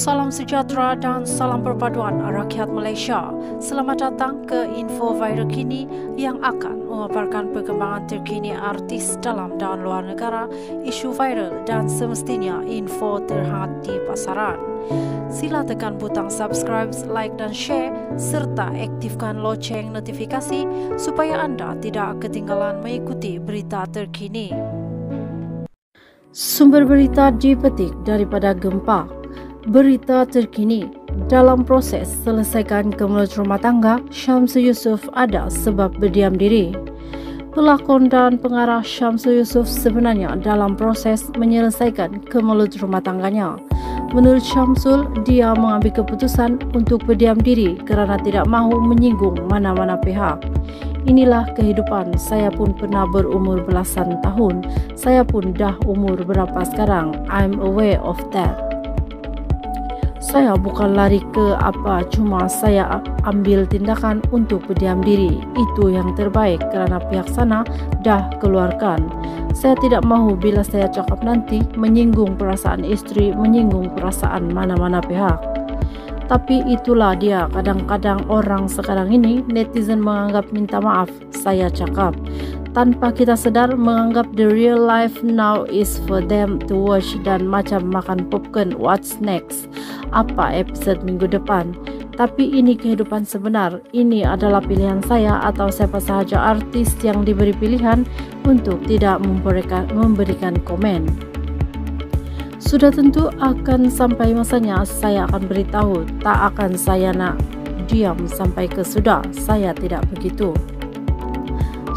Salam sejahtera dan salam perpaduan rakyat Malaysia. Selamat datang ke info viral kini yang akan memaparkan perkembangan terkini artis dalam dan luar negara, isu viral dan semestinya info terhad di pasaran. Sila tekan butang subscribe, like dan share serta aktifkan loceng notifikasi supaya anda tidak ketinggalan mengikuti berita terkini. Sumber berita dipetik daripada gempa berita terkini dalam proses selesaikan kemelut rumah tangga Syamsul Yusuf ada sebab berdiam diri. Pelakon dan pengarah Syamsul Yusuf sebenarnya dalam proses menyelesaikan kemelut rumah tangganya. Menurut Syamsul, dia mengambil keputusan untuk berdiam diri kerana tidak mahu menyinggung mana-mana pihak. Inilah kehidupan. Saya pun pernah berumur belasan tahun. Saya pun dah umur berapa sekarang. I'm aware of that saya bukan lari ke apa cuma saya ambil tindakan untuk berdiam diri. Itu yang terbaik kerana pihak sana dah keluarkan. Saya tidak mahu bila saya cakap nanti menyinggung perasaan istri menyinggung perasaan mana-mana pihak. Tapi itulah dia. Kadang-kadang orang sekarang ini netizen menganggap minta maaf saya cakap tanpa kita sedar menganggap the real life now is for them to watch dan macam makan popcorn what's next? Apa episode minggu depan? Tapi ini kehidupan sebenar. Ini adalah pilihan saya atau siapa sahaja artis yang diberi pilihan untuk tidak memberikan, memberikan komen. Sudah tentu akan sampai masanya saya akan beritahu tak akan saya nak diam sampai ke sudah. Saya tidak begitu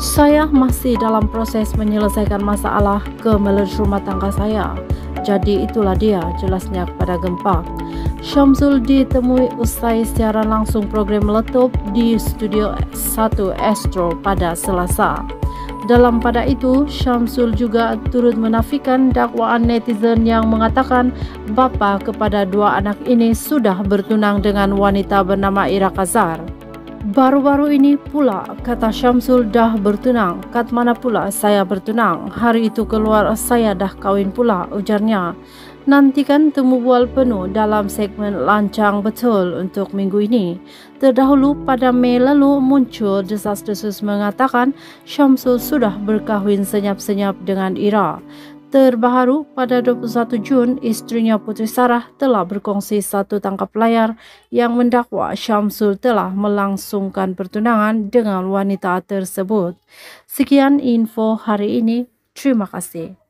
saya masih dalam proses menyelesaikan masalah kemelut rumah tangga saya. Jadi itulah dia jelasnya kepada gempa. Syamsul ditemui usai secara langsung program meletup di studio 1 Astro pada Selasa. Dalam pada itu, Syamsul juga turut menafikan dakwaan netizen yang mengatakan bapa kepada dua anak ini sudah bertunang dengan wanita bernama Ira Kazar. Baru-baru ini pula kata Syamsul dah bertunang. Kat mana pula saya bertunang? Hari itu keluar saya dah kahwin pula ujarnya. Nantikan temu bual penuh dalam segmen lancang betul untuk minggu ini. Terdahulu pada Mei lalu muncul desas-desus mengatakan Syamsul sudah berkahwin senyap-senyap dengan Ira. Terbaru pada 21 Jun, istrinya Putri Sarah telah berkongsi satu tangkap layar yang mendakwa Syamsul telah melangsungkan pertunangan dengan wanita tersebut. Sekian info hari ini. Terima kasih.